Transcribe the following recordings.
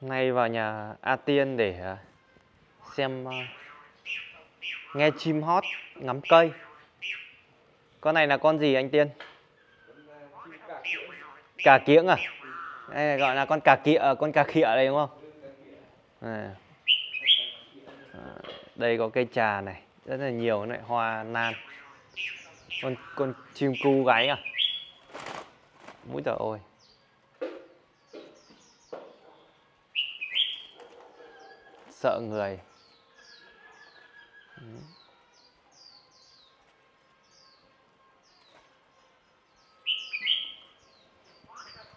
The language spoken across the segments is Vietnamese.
Nay vào nhà A Tiên để à, xem à, nghe chim hót, ngắm cây. Con này là con gì anh Tiên? Cà kiễng à? Đây gọi là con cà kịa, à, con cà khịa đây đúng không? À. Đây có cây trà này, rất là nhiều loại hoa nan. Con con chim cu gáy à? Mũi trời ơi. Sợ người.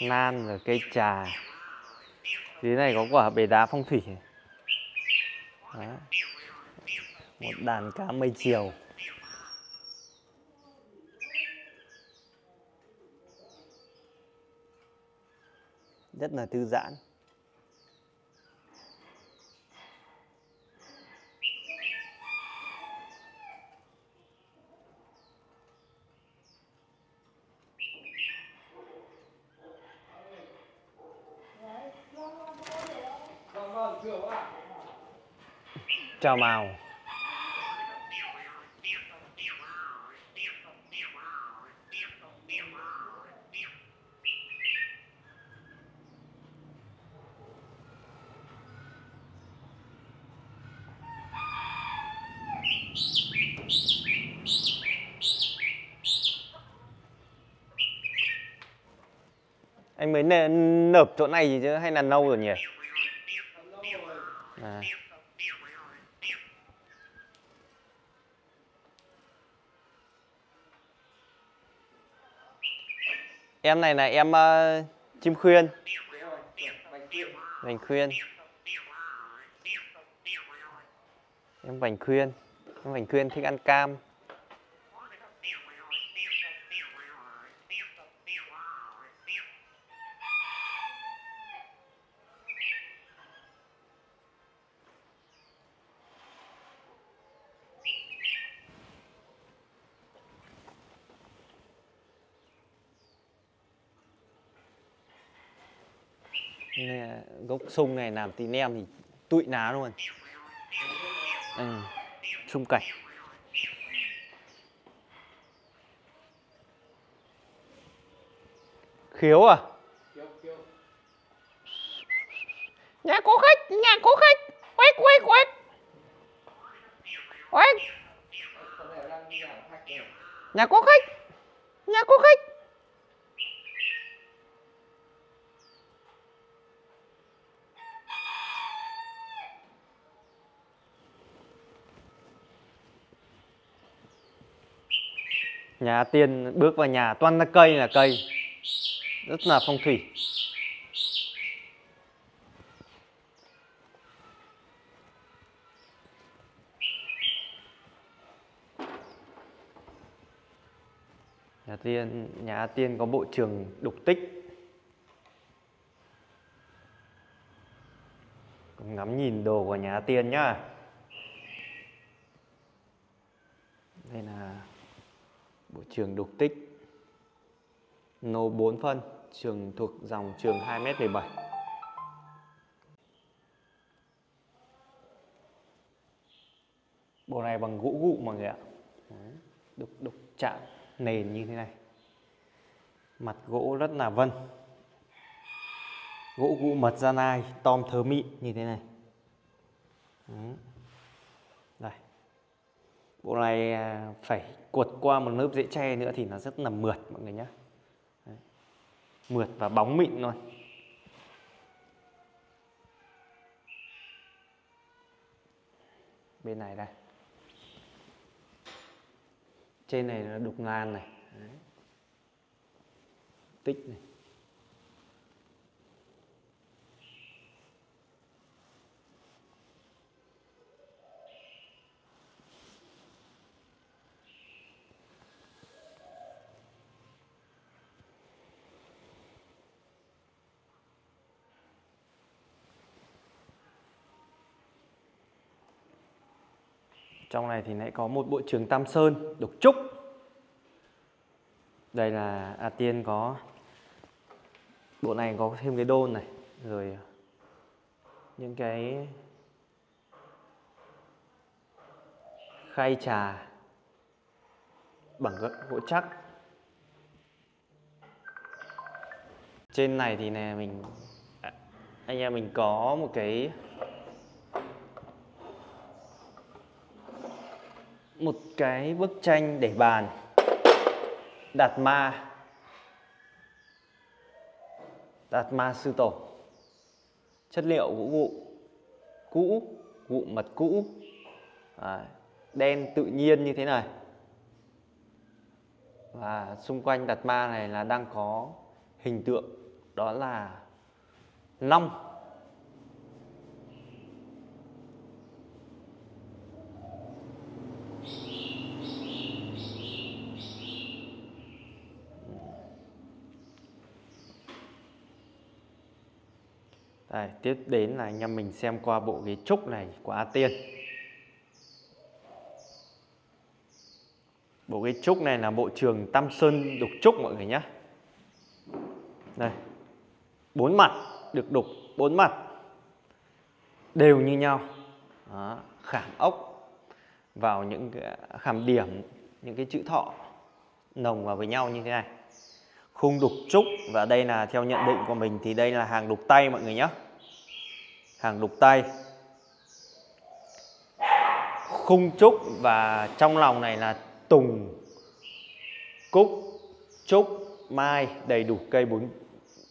Nan rồi cây trà. Dưới này có quả bể đá phong thủy Đó. một đàn cá mây chiều. Rất là thư giãn. Chào mào anh mới nợp chỗ này gì chứ hay là nâu rồi nhỉ? À. em này là em uh, chim khuyên. Vành khuyên. Em vành khuyên. Em vành khuyên thích ăn cam. Nên là gốc sung này làm tí nem thì tụi ná luôn. Ừ. sung cảnh khiếu à? Nhà có khách nhà có khách. Quách, quách, quách. Quách. Nhà có khách nhà có khách. Nhà tiên bước vào nhà toàn là cây là cây. Rất là phong thủy. Nhà tiên nhà tiên có bộ trường đục tích. Ngắm nhìn đồ của nhà tiên nhá đây là bộ trường đục tích. Nô 4 phân, trường thuộc dòng trường 2m17 bộ này bằng gỗ gụ mọi người ạ. Đục đục chạm nền như thế này. Mặt gỗ rất là vân. Gỗ gụ mật gia nai, tom thớ mịn như thế này. Đấy bộ này à, phải cuột qua một lớp dễ tre nữa thì nó rất là mượt mọi người nhé Đấy. mượt và bóng mịn luôn. Bên này đây. Trên này là đục lan này. Đấy. tích này. Trong này thì lại có một bộ trường Tam Sơn, đục trúc. Đây là A Tiên có bộ này có thêm cái đôn này, rồi ờ, những cái khay trà bằng gỗ chắc trên này thì nè mình à, anh em mình có một cái một cái bức tranh để bàn. Đạt ma. Đạt ma sư tổ. Chất liệu gỗ vụ cũ vụ mật cũ. À, đen tự nhiên như thế này. Và xung quanh đạt ma này là đang có hình tượng đó là long Đây, tiếp đến là anh em mình xem qua bộ ghế trúc này của A Tiên. Bộ ghế trúc này là bộ trường Tam Sơn đục trúc mọi người nhé. Đây, bốn mặt được đục bốn mặt đều như nhau. Đó, khảm ốc vào những cái khảm điểm, những cái chữ thọ nồng vào với nhau như thế này khung đục trúc và đây là theo nhận định của mình thì đây là hàng đục tay mọi người nhé hàng đục tay. Khung trúc và trong lòng này là tùng, cúc, trúc, mai, đầy đủ cây bốn,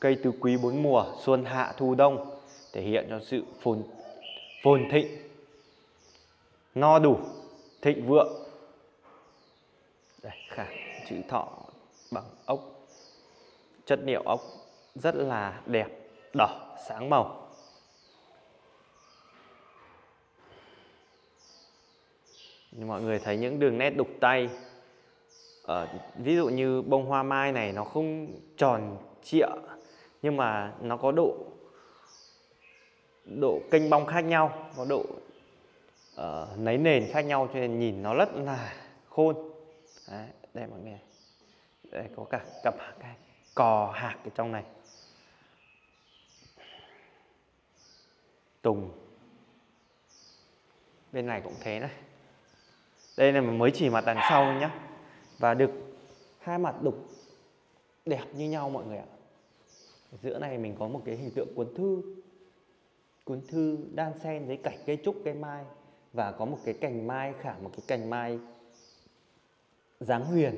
cây tứ quý bốn mùa, xuân, hạ, thu, đông, thể hiện cho sự phồn phồn thịnh, no đủ, thịnh vượng. Đây, khả, chữ thọ bằng ốc. Chất liệu ốc rất là đẹp, đỏ, sáng màu. Mọi người thấy những đường nét đục tay ở ví dụ như bông hoa mai này nó không tròn trịa nhưng mà nó có độ độ kênh bong khác nhau có độ uh, nấy nền khác nhau cho nên nhìn nó rất là khôn. Đấy, đây mọi người. Đây có cả cặp cái cò hạc ở trong này. Tùng. Bên này cũng thế này đây là mới chỉ mặt đằng sau nhé và được hai mặt đục đẹp như nhau mọi người ạ. Ở giữa này mình có một cái hình tượng cuốn thư. Cuốn thư đan xen với cảnh cây trúc, cây mai. Và có một cái cành mai, khả một cái cành mai dáng huyền.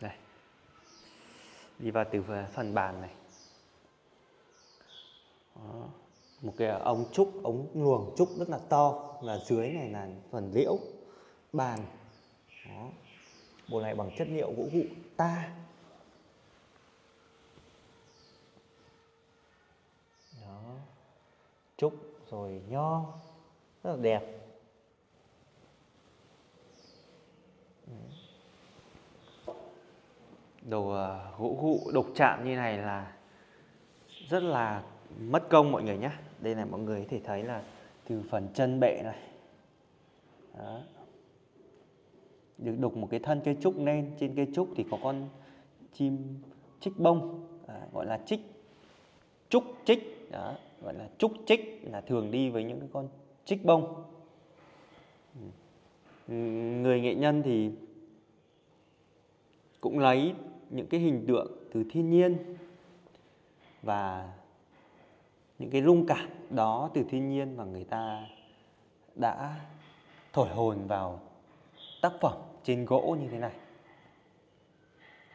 Đây. Đi vào từ phần bàn này Đó một cái ống trúc, ống luồng trúc rất là to, là dưới này là phần liễu, bàn. Đó. bộ này bằng chất liệu gỗ gụ ta. Đó. trúc rồi nho, rất là đẹp. Đồ ờ, gỗ gụ đục chạm như này là rất là mất công mọi người nhé đây này mọi người có thể thấy là từ phần chân bệ này. Đó. được đục một cái thân cây trúc lên. Trên cây trúc thì có con chim trích bông. À, gọi là trích trúc trích đó gọi là trúc trích là thường đi với những cái con trích bông. Ừ. Người nghệ nhân thì cũng lấy những cái hình tượng từ thiên nhiên và những cái rung cảm đó từ thiên nhiên mà người ta đã thổi hồn vào tác phẩm trên gỗ như thế này.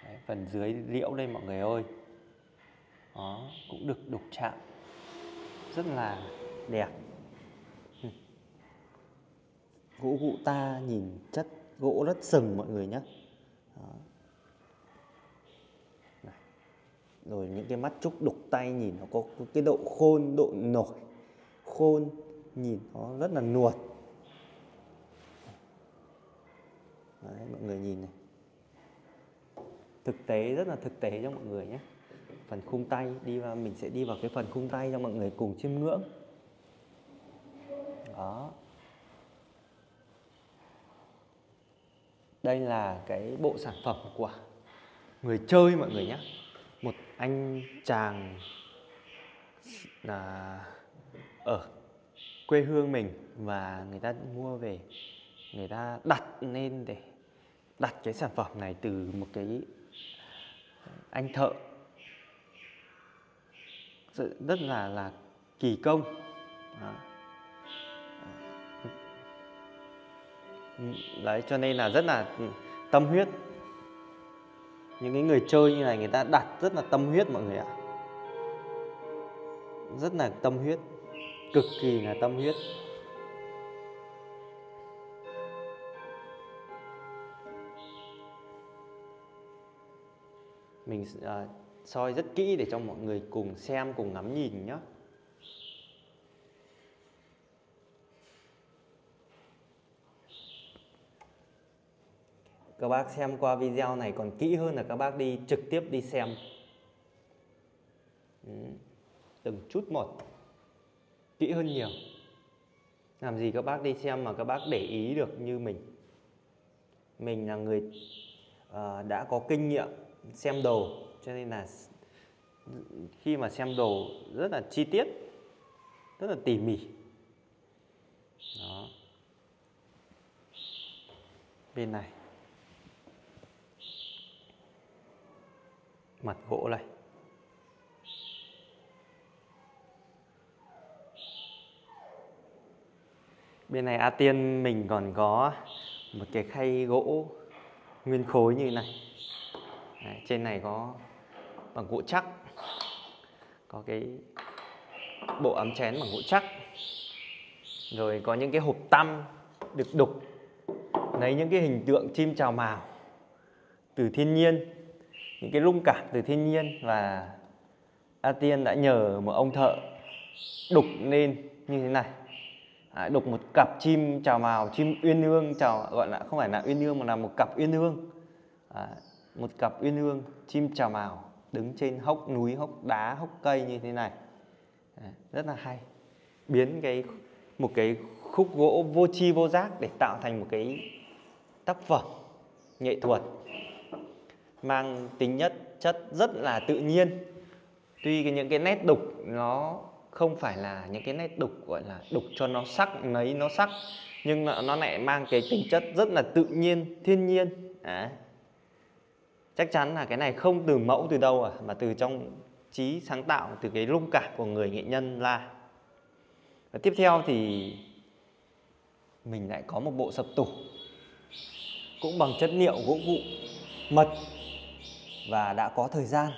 Đấy, phần dưới liễu đây mọi người ơi. Đó cũng được đục chạm. Rất là đẹp. Gỗ gụ ta nhìn chất gỗ rất sừng mọi người nhé rồi những cái mắt trúc đục tay nhìn nó có cái độ khôn độ nổi. Khôn nhìn nó rất là nuột. Đấy, mọi người nhìn này. Thực tế rất là thực tế cho mọi người nhé. Phần khung tay đi vào mình sẽ đi vào cái phần khung tay cho mọi người cùng chiêm ngưỡng. Đó. Đây là cái bộ sản phẩm của người chơi mọi người nhé anh chàng là ở quê hương mình và người ta mua về, người ta đặt lên để đặt cái sản phẩm này từ một cái anh thợ. Rất là là kỳ công. Đó. Ừ. Ừ, đấy, cho nên là rất là tâm huyết những cái người chơi như này người ta đặt rất là tâm huyết mọi người ạ. Rất là tâm huyết cực kỳ là tâm huyết. Mình uh, soi rất kỹ để cho mọi người cùng xem cùng ngắm nhìn nhé các bác xem qua video này còn kỹ hơn là các bác đi trực tiếp đi xem. Ừ, từng chút một. Kỹ hơn nhiều. Làm gì các bác đi xem mà các bác để ý được như mình. Mình là người uh, đã có kinh nghiệm xem đồ cho nên là khi mà xem đồ rất là chi tiết rất là tỉ mỉ. Đó. Bên này. Mặt gỗ này. Bên này A Tiên mình còn có một cái khay gỗ nguyên khối như này. Đấy, trên này có bằng gỗ chắc có cái bộ ấm chén bằng gỗ chắc rồi có những cái hộp tăm được đục lấy những cái hình tượng chim chào mào từ thiên nhiên những cái lung cảm từ thiên nhiên và A Tiên đã nhờ một ông thợ đục lên như thế này. À, đục một cặp chim chào mào chim uyên ương chào gọi là không phải là uyên ương mà là một cặp uyên ương à, một cặp uyên ương chim chào mào đứng trên hốc núi hốc đá hốc cây như thế này. À, rất là hay. Biến cái một cái khúc gỗ vô chi vô giác để tạo thành một cái tác phẩm nghệ thuật mang tính nhất chất rất là tự nhiên. Tuy cái những cái nét đục nó không phải là những cái nét đục gọi là đục cho nó sắc nấy nó sắc nhưng nó, nó lại mang cái tính chất rất là tự nhiên thiên nhiên. À. chắc chắn là cái này không từ mẫu từ đâu à mà từ trong trí sáng tạo từ cái lung cảm của người nghệ nhân ra. Và tiếp theo thì mình lại có một bộ sập tủ cũng bằng chất liệu gỗ vụ mật và đã có thời gian.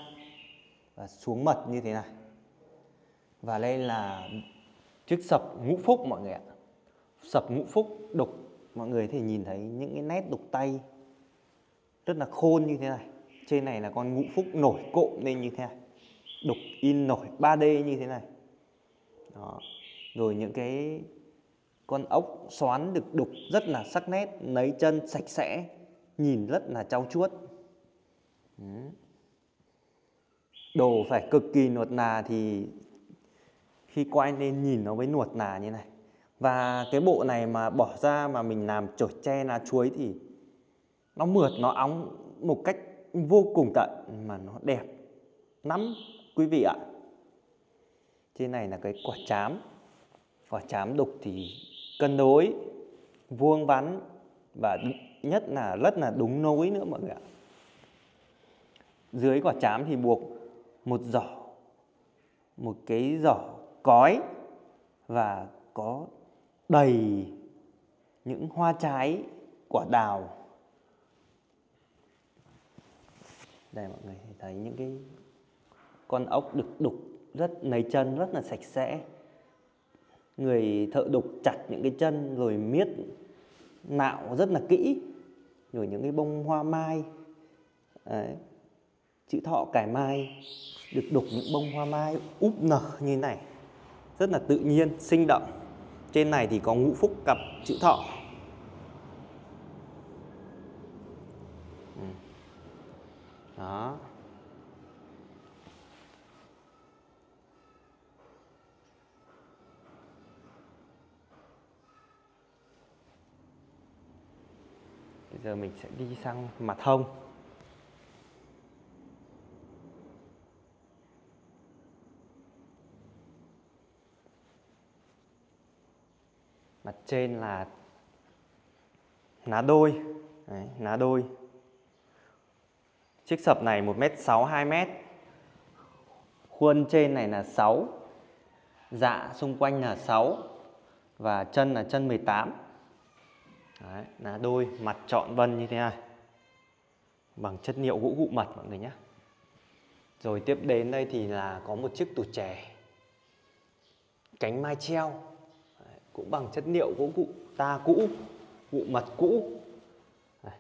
Và xuống mật như thế này. Và đây là chiếc sập ngũ phúc mọi người ạ. Sập ngũ phúc đục. Mọi người thể nhìn thấy những cái nét đục tay rất là khôn như thế này. Trên này là con ngũ phúc nổi cộm lên như thế này. Đục in nổi 3D như thế này. Đó. rồi những cái con ốc xoắn được đục rất là sắc nét lấy chân sạch sẽ, nhìn rất là trau chuốt đồ phải cực kỳ nuột nà thì khi quay nên nhìn nó mới nuột nà như này. Và cái bộ này mà bỏ ra mà mình làm chổi tre lá chuối thì nó mượt, nó óng một cách vô cùng tận mà nó đẹp. Lắm, quý vị ạ. Trên này là cái quả chám. Quả chám đục thì cân đối, vuông vắn và nhất là, rất là đúng nối nữa mọi người ạ dưới quả chám thì buộc một giỏ, một cái giỏ cói và có đầy những hoa trái, quả đào. Đây, mọi người thấy những cái con ốc được đục rất nấy chân, rất là sạch sẽ. Người thợ đục chặt những cái chân, rồi miết nạo rất là kỹ, rồi những cái bông hoa mai. Đấy chữ thọ cải mai được đục những bông hoa mai úp nở như này. Rất là tự nhiên, sinh động. Trên này thì có ngũ phúc cặp chữ thọ. Ừ. Đó. Bây giờ mình sẽ đi sang mặt hông trên là ná đôi. Đấy, ná đôi. Chiếc sập này 1m6 2m khuôn trên này là 6 dạ xung quanh là 6 và chân là chân 18 Đấy, là đôi mặt trọn vân như thế này. Bằng chất liệu gỗ gụ mật mọi người nhé. Rồi tiếp đến đây thì là có một chiếc tủ chè. Cánh mai treo cũng bằng chất liệu gỗ cụ ta cũ cụ mật cũ. Đấy,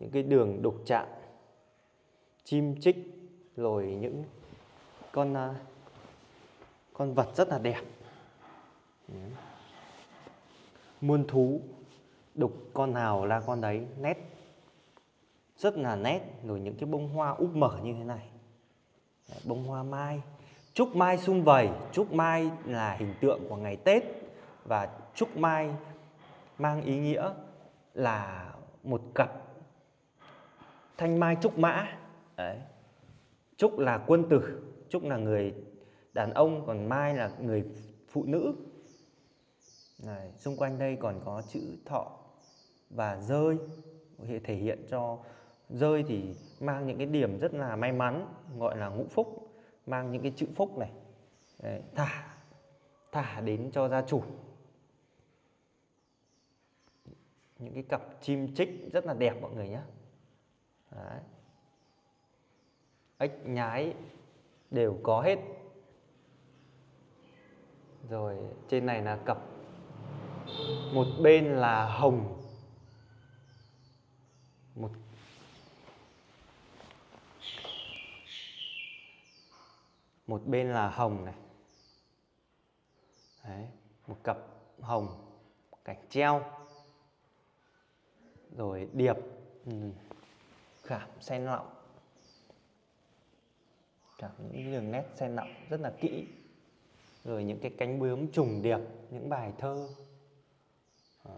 những cái đường đục chạm chim chích rồi những con à, con vật rất là đẹp. Muôn thú đục con nào là con đấy nét rất là nét. Rồi những cái bông hoa úp mở như thế này. Đấy, bông hoa mai. Trúc mai sum vầy trúc mai là hình tượng của ngày tết và trúc mai mang ý nghĩa là một cặp thanh mai trúc mã. Đấy. Trúc là quân tử trúc là người đàn ông còn mai là người phụ nữ. Này, xung quanh đây còn có chữ thọ và rơi thể hiện cho rơi thì mang những cái điểm rất là may mắn gọi là ngũ phúc mang những cái chữ phúc này. Đấy, thả thả đến cho gia chủ. Những cái cặp chim chích rất là đẹp mọi người nhé. Đấy. ếch nhái đều có hết. Rồi trên này là cặp. Một bên là hồng. Một một bên là hồng này. Đấy, một cặp hồng cảnh treo rồi điệp. Ừ. Khảm sen lọng. Cả những đường nét sen lọng rất là kỹ. Rồi những cái cánh bướm trùng điệp những bài thơ. À,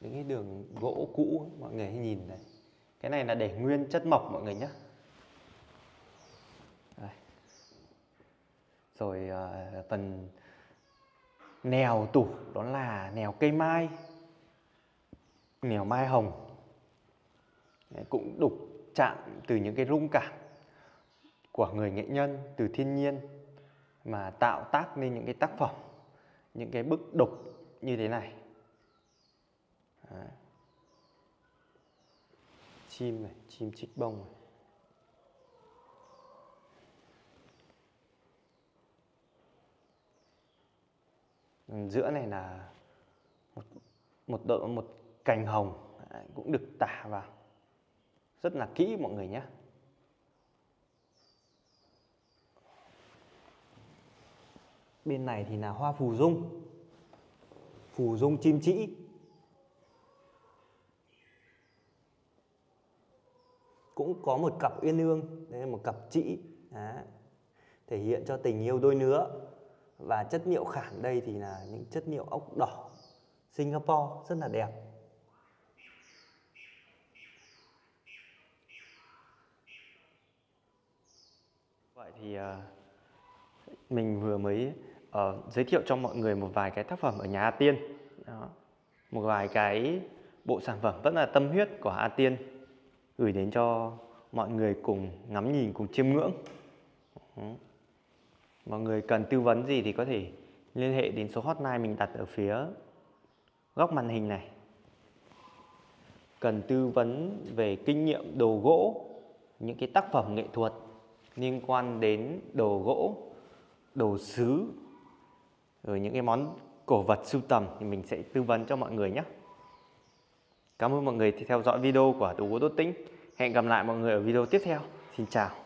những cái đường gỗ cũ mọi người hãy nhìn này. Cái này là để nguyên chất mộc mọi người nhé. Rồi à, phần nèo tủ đó là nèo cây mai. Nèo mai hồng cũng đục chạm từ những cái rung cảm của người nghệ nhân, từ thiên nhiên mà tạo tác nên những cái tác phẩm, những cái bức đục như thế này Đấy. chim này, chim chích bông này. giữa này là một một độ một cành hồng cũng được tả vào rất là kỹ mọi người nhé. Bên này thì là hoa phù dung. Phù dung chim trĩ cũng có một cặp uyên ương đây là một cặp trĩ thể hiện cho tình yêu đôi lứa và chất liệu khảm đây thì là những chất liệu ốc đỏ. Singapore, rất là đẹp. Thì uh, mình vừa mới uh, giới thiệu cho mọi người một vài cái tác phẩm ở nhà A Tiên. Đó. một vài cái bộ sản phẩm rất là tâm huyết của A Tiên gửi đến cho mọi người cùng ngắm nhìn cùng chiêm ngưỡng. Mọi người cần tư vấn gì thì có thể liên hệ đến số hotline mình đặt ở phía góc màn hình này. Cần tư vấn về kinh nghiệm đồ gỗ những cái tác phẩm nghệ thuật liên quan đến đồ gỗ, đồ sứ, rồi những cái món cổ vật sưu tầm thì mình sẽ tư vấn cho mọi người nhé. Cảm ơn mọi người theo dõi video của Đồ Gỗ tốt Tĩnh. Hẹn gặp lại mọi người ở video tiếp theo. Xin chào.